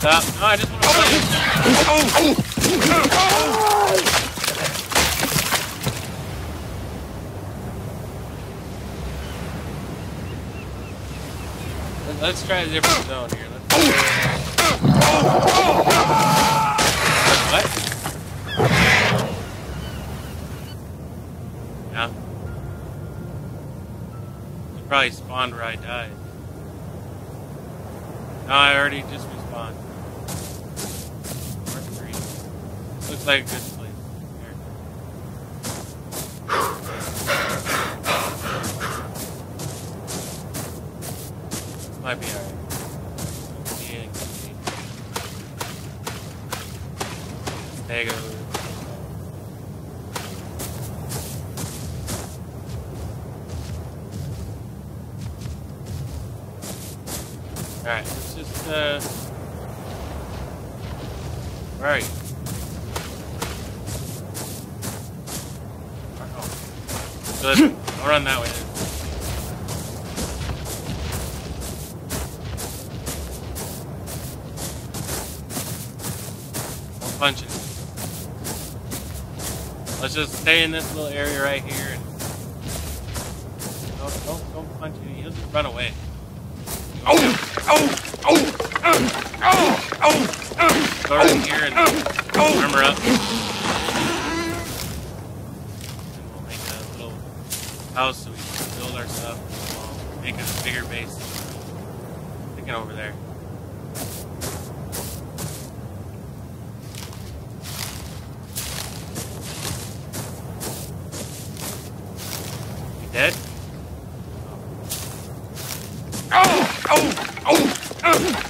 Stop. No, I just want to Let's try a different zone here. What? Yeah. You probably spawned where I died. No, I already just respawned. Looks like a good place. Here. Might be alright. Yeah, Stego. Alright, let's just, uh... Where are you? Good. I'll run that way then. Don't punch it. Let's just stay in this little area right here and don't don't don't punch it. He'll just run away. Oh! Oh! Oh! Oh! Oh! Oh! Go over here and armor up. And we'll make a little house so we can build our stuff. We'll make a bigger base. Thinking over there. You dead? Alright.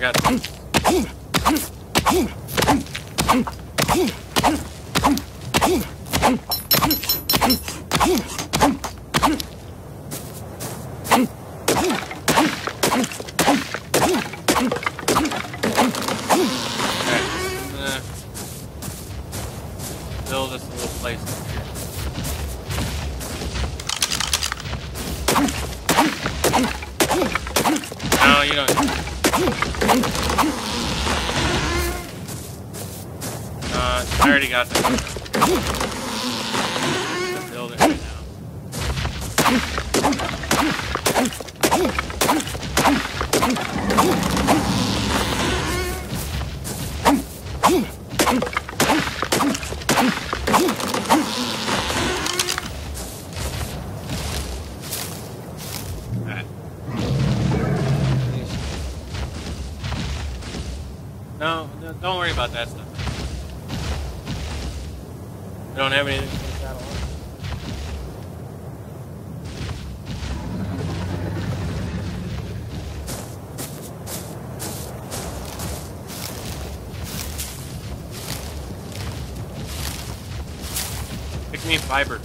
Here. No, you don't. Uh, I already got that. About that stuff. We don't have anything to put. Pick me fiber.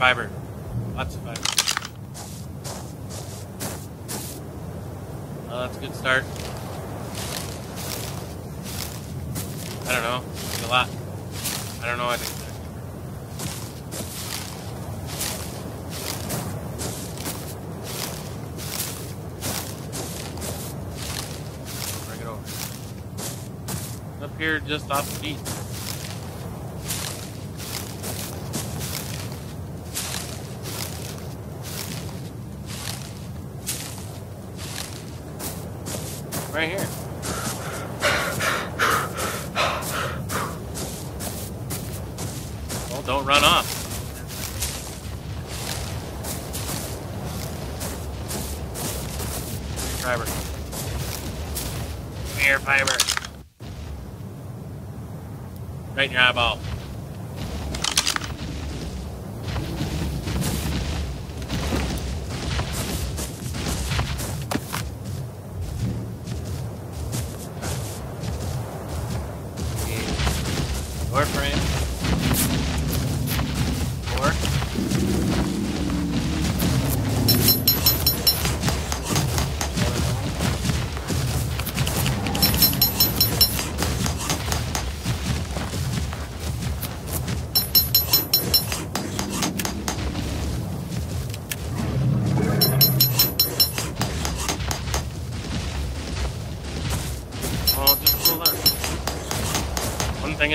Fiber. Lots of fiber. Well, that's a good start. I don't know. A lot. I don't know. I think. Bring it over. Up here, just off the beach. Right here. Well, don't run off. Fiber. Come here, fiber. Right in your eyeball.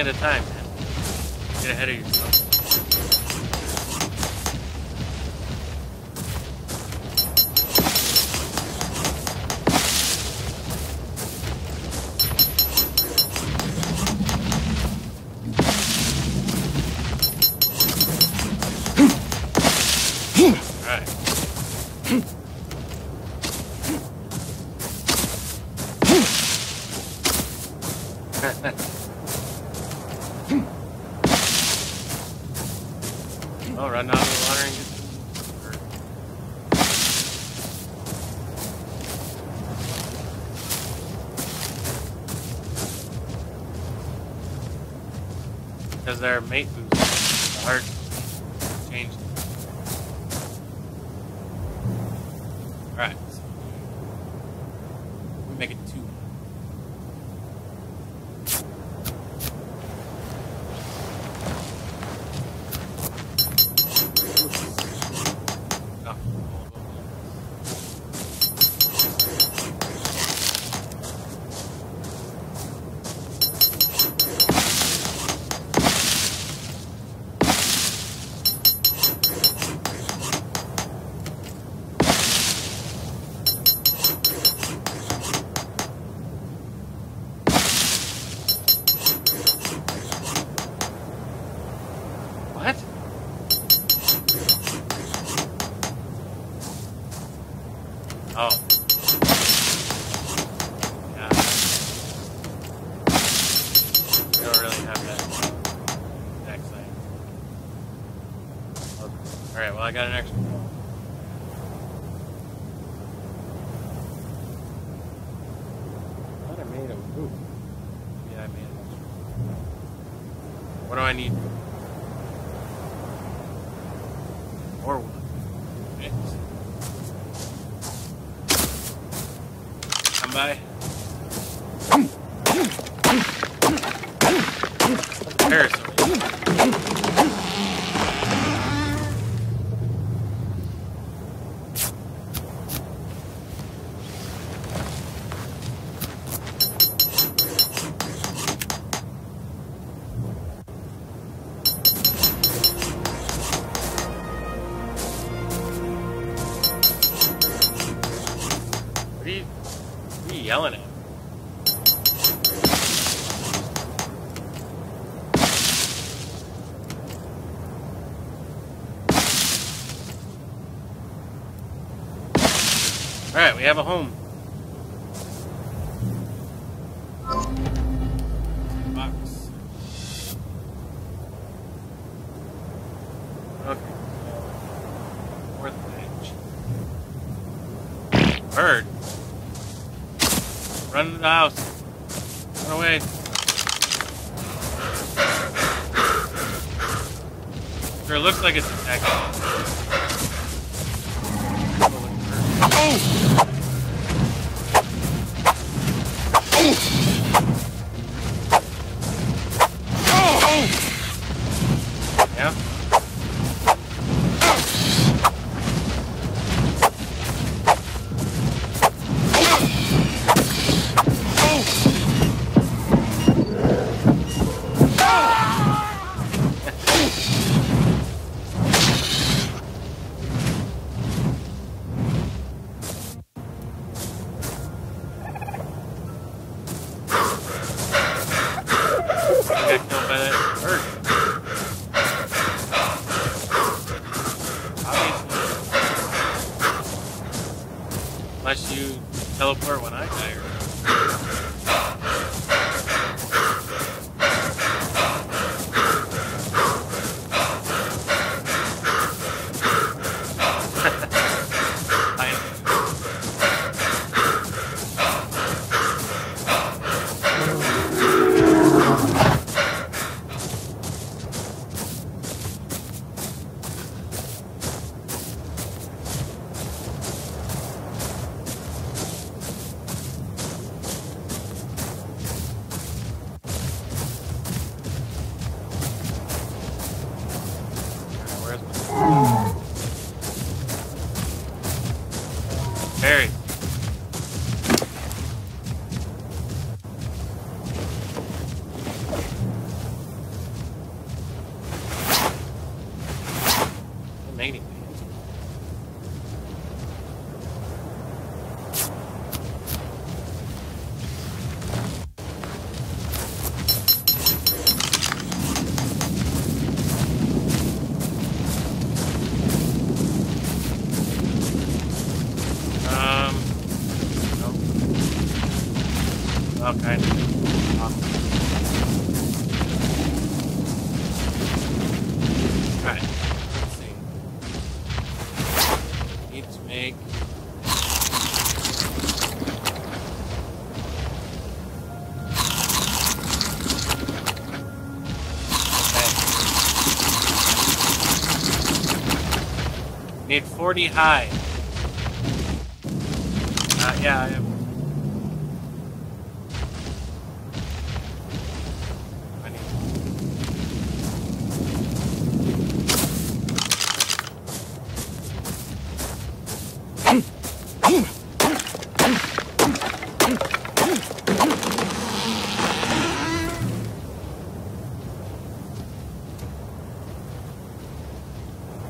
At a time. Get ahead of yourself. Because they're mate boosts. It's hard to change them. Alright. So we make it two. No. What? Oh. Yeah. We don't really have that next thing. Okay. Alright, well I got an extra one. What I made a roof. Yeah, I made it. What do I need? More wood. Okay. Come yelling at? Alright, we have a home. Box. Okay. Fourth page. Bird. Run to the house. Run away. Sure, it looks like it's attacking. Yeah. Oh! Got Barry. Kind of. Alright. Need to make. Need 40 high. Uh, yeah, I have.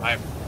I'm